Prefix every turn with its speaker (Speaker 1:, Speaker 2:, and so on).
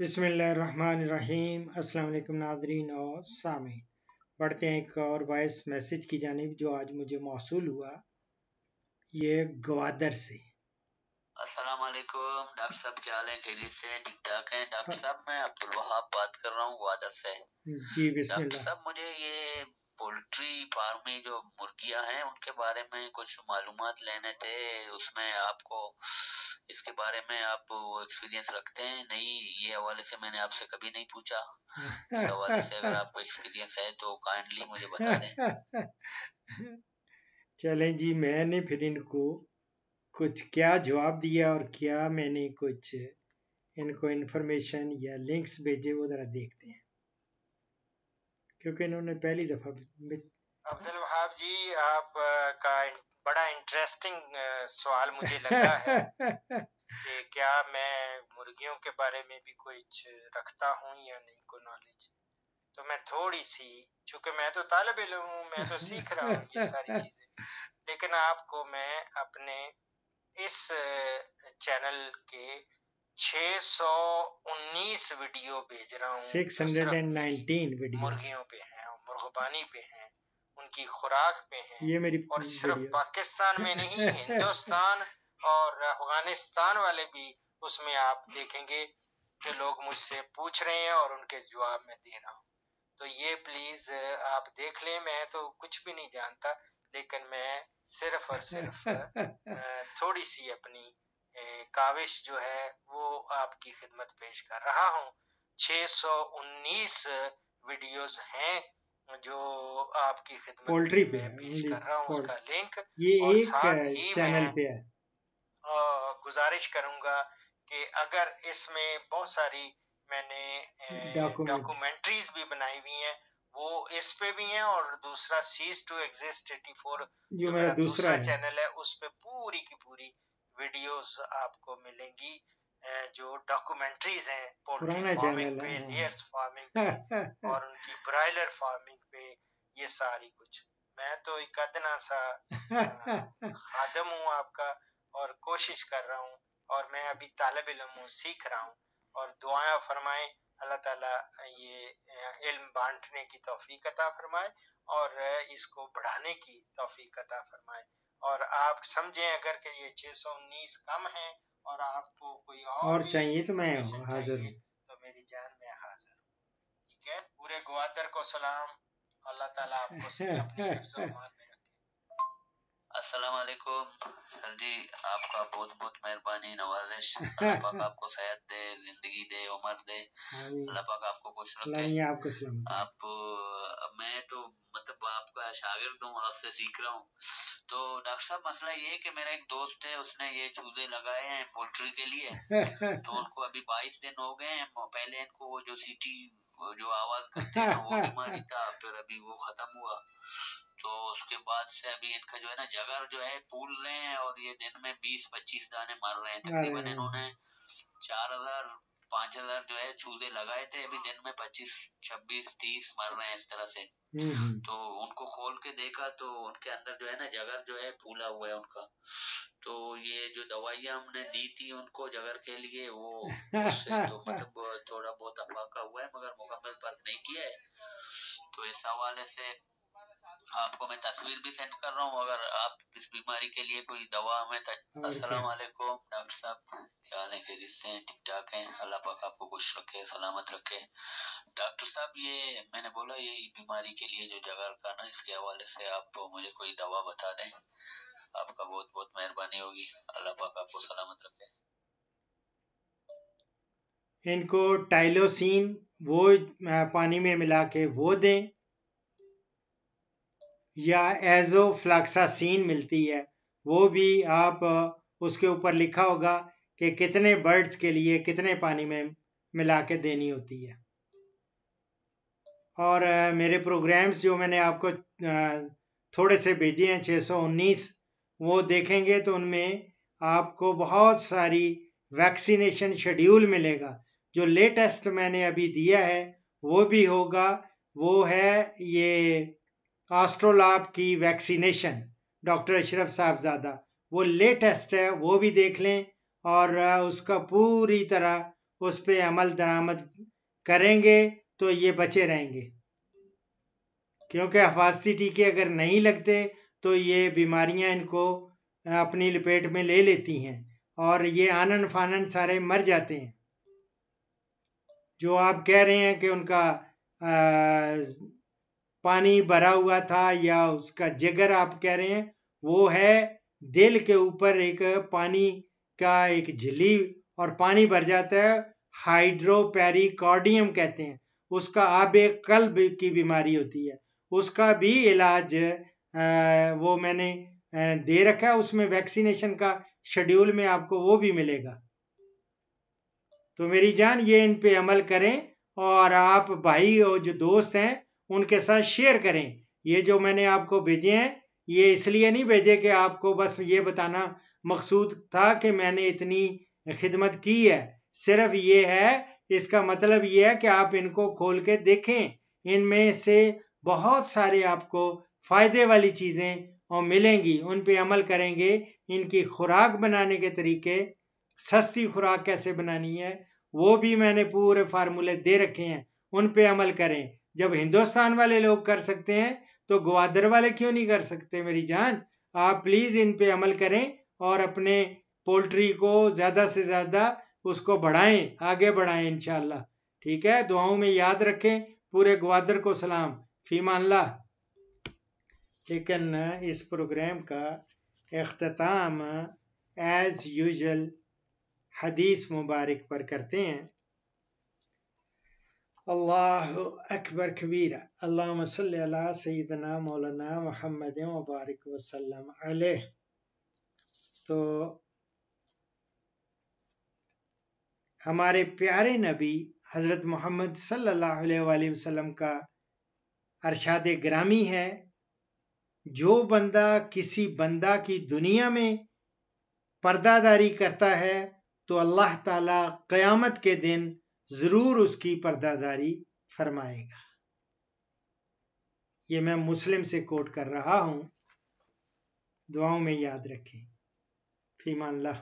Speaker 1: बिसमीम अस्सलाम नाजरीन और सामीन बढ़ते हैं एक और वॉइस मैसेज की जानिब जो आज मुझे मौसू हुआ। ये ग्वादर से।
Speaker 2: अस्सलाम वालेकुम डॉक्टर साहब क्या हाल है? खैरियत से ठीक ठाक है? डॉक्टर साहब मैं अब्दुल वहाब बात कर रहा हूँ ग्वादर से।
Speaker 1: जी बिस्मिल्लाह।
Speaker 2: डॉक्टर साहब मुझे ये पोल्ट्री फार्म में जो मुर्गियाँ हैं, उनके बारे में कुछ मालूम लेने थे। उसमें आपको, इसके बारे में आप एक्सपीरियंस रखते हैं? नहीं, ये हवाले से मैंने आपसे कभी नहीं पूछा। इस हवाले से अगर आपको एक्सपीरियंस है तो काइंडली मुझे बता दें।
Speaker 1: चलें जी, मैंने फिर इनको कुछ क्या जवाब दिया और क्या मैंने कुछ इनको इन्फॉर्मेशन या लिंक्स भेजे, वो ज़रा देखते हैं। क्योंकि इन्होंने पहली दफ़ा
Speaker 3: अब्दुल वहाब जी आप का बड़ा इंटरेस्टिंग सवाल मुझे लगा है कि क्या मैं मुर्गियों के बारे में भी कुछ रखता हूँ या नहीं को नॉलेज तो मैं थोड़ी सी चूँकि मैं तो तालब इलम हूँ मैं तो सीख रहा हूँ ये सारी चीज़ें। लेकिन आपको मैं अपने इस चैनल के 619 वीडियो भेज रहा हूँ।
Speaker 1: 619 वीडियो।
Speaker 3: मुर्गियों पे हैं मुर्गबानी पे हैं उनकी खुराक पे हैं।
Speaker 1: ये मेरी
Speaker 3: और सिर्फ़ पाकिस्तान में नहीं हिंदुस्तान और अफ़गानिस्तान वाले भी उसमें आप देखेंगे कि लोग मुझसे पूछ रहे हैं और उनके जवाब में दे रहा हूँ। तो ये प्लीज़ आप देख लें मैं तो कुछ भी नहीं जानता लेकिन मैं सिर्फ़ और सिर्फ़ थोड़ी सी अपनी काविश जो है वो आपकी खिदमत पेश कर रहा हूँ। 619 वीडियोस हैं जो आपकी खिदमत
Speaker 1: पोल्ट्री पे
Speaker 3: पेश कर रहा हूँ उसका लिंक
Speaker 1: ये और एक साथ ही चैनल पे है।
Speaker 3: गुजारिश करूँगा कि अगर इसमें बहुत सारी मैंने डॉक्यूमेंट्रीज भी बनाई हुई हैं वो इस पे भी हैं और दूसरा सीज टू एग्जिस्ट 84
Speaker 1: जो मेरा दूसरा, दूसरा
Speaker 3: चैनल है उस पे पूरी की पूरी वीडियोस आपको मिलेंगी जो डॉक्यूमेंट्रीज हैं पोल्ट्री फ़ार्मिंग पे लेयर्स फ़ार्मिंग पे और उनकी ब्रायलर फ़ार्मिंग पे ये सारी कुछ। मैं तो एक अदना सा खादम हूँ आपका और कोशिश कर रहा हूँ और मैं अभी तालब इलम हूँ सीख रहा हूँ और दुआया फरमाए अल्लाह ताला ये इल्म बांटने की तौफीक अता फरमाए और इसको बढ़ाने की तौफीक अता फरमाए। और आप समझें अगर कि ये 619 कम है और आपको कोई और,
Speaker 1: और चाहिए तो मैं हाजिर हूँ।
Speaker 3: तो मेरी जान में हाजिर ठीक है? पूरे ग्वादर को सलाम। अल्लाह ताला आपको अपने
Speaker 2: अस्सलाम वालेकुम। सर जी आपका बहुत बहुत मेहरबानी नवाजिश। अल्लाह पाक आपको सेहत दे ज़िंदगी दे उम्र दे। अल्लाह पाक आपको खुश रखे।
Speaker 1: आपको
Speaker 2: आप मैं तो शागिर्द हूँ आपसे सीख रहा हूँ। तो डॉक्टर साहब मसला ये है कि मेरा एक दोस्त है उसने ये चूजे लगाए हैं पोल्ट्री के लिए। तो उनको अभी बाईस दिन हो गए हैं पहले इनको वो जो सीटी जो आवाज़ करते हैं वो बीमारी था फिर अभी वो खत्म हुआ। तो उसके बाद से अभी इनका जो है ना जगर जो है फूल रहे हैं और ये दिन में बीस पच्चीस दाने मर रहे हैं। तकरीबन इन्होंने चार हज़ार पाँच हज़ार जो है चूजे लगाए थे अभी दिन में पच्चीस छब्बीस तीस मर रहे हैं इस तरह से। हम्म, हम्म। तो उनको खोल के देखा तो उनके अंदर जो है ना जगर जो है फूला हुआ है उनका। तो ये जो दवाइयाँ हमने दी थी उनको जगर के लिए वो उससे तो मतलब थोड़ा बहुत अफाका हुआ है मगर मुकम्मल फ़र्क नहीं किया है। तो इस हवाले से आपको मैं तस्वीर भी सेंड कर रहा हूँ अगर आप इस बीमारी के लिए कोई दवा हमें वालेकुम डॉक्टर साहब। क्या हाल है खैरियत ठीक ठाक हैं, अल्लाह पाक आपको खुश रखे, सलामत रखे। डॉक्टर साहब, ये मैंने बोला ये बीमारी के लिए जो जगह का ना, इसके हवाले से आप तो मुझे कोई दवा बता दें। आपका बहुत बहुत मेहरबानी होगी। अल्लाह पाक आपको सलामत रखे।
Speaker 1: इनको टाइलोसिन, वो पानी में मिला के वो दें, या एजोफ्लाक्सासिन मिलती है, वो भी आप उसके ऊपर लिखा होगा कि कितने बर्ड्स के लिए कितने पानी में मिला के देनी होती है। और मेरे प्रोग्राम्स जो मैंने आपको थोड़े से भेजे हैं 619 वो देखेंगे तो उनमें आपको बहुत सारी वैक्सीनेशन शेड्यूल मिलेगा। जो लेटेस्ट मैंने अभी दिया है, वो भी होगा। वो है ये आस्ट्रोलाब की वैक्सीनेशन डॉक्टर अशरफ साहबजादा। वो लेटेस्ट है, वो भी देख लें। और उसका पूरी तरह उस पर अमल दरामद करेंगे तो ये बचे रहेंगे। क्योंकि हफाजती टीके अगर नहीं लगते तो ये बीमारियाँ इनको अपनी लपेट में ले लेती हैं और ये आनन फानन सारे मर जाते हैं। जो आप कह रहे हैं कि उनका आ, पानी भरा हुआ था या उसका जिगर आप कह रहे हैं वो है दिल के ऊपर एक पानी का एक झिल्ली और पानी भर जाता है, हाइड्रोपेरिकॉर्डियम कहते हैं। उसका आब कल्ब की बीमारी होती है। उसका भी इलाज वो मैंने दे रखा है। उसमें वैक्सीनेशन का शेड्यूल में आपको वो भी मिलेगा। तो मेरी जान, ये इन पे अमल करें और आप भाई और जो दोस्त हैं, उनके साथ शेयर करें। ये जो मैंने आपको भेजे हैं, ये इसलिए नहीं भेजे कि आपको बस ये बताना मकसूद था कि मैंने इतनी खिदमत की है। सिर्फ़ ये है, इसका मतलब ये है कि आप इनको खोल के देखें। इनमें से बहुत सारे आपको फ़ायदे वाली चीज़ें और मिलेंगी। उन पे अमल करेंगे। इनकी खुराक बनाने के तरीके, सस्ती खुराक कैसे बनानी है, वो भी मैंने पूरे फार्मूले दे रखे हैं। उन पे अमल करें। जब हिंदुस्तान वाले लोग कर सकते हैं तो ग्वादर वाले क्यों नहीं कर सकते मेरी जान? आप प्लीज़ इन पे अमल करें। और अपने पोल्ट्री को ज़्यादा से ज़्यादा उसको बढ़ाएँ, आगे बढ़ाएँ इनशाला ठीक है? दुआओं में याद रखें। पूरे ग्वादर को सलाम। फीमान ला लेकिन इस प्रोग्राम का अख्ताम एज यूजल हदीस मुबारक पर करते हैं। अल्लाह अकबर कबीरा। अल्लाह सैदना मौलाना मोहम्मद मुबारक वसल्लम अलैह। तो हमारे प्यारे नबी हज़रत मोहम्मद सल्लल्लाहु अलैहि वसल्लम का अरशाद ग्रामी है, जो बंदा किसी बंदा की दुनिया में पर्दादारी करता है तो अल्लाह ताला क़यामत के दिन ज़रूर उसकी पर्दादारी फरमाएगा। ये मैं मुस्लिम से कोट कर रहा हूँ, दुआओं में याद रखें। फीमान ला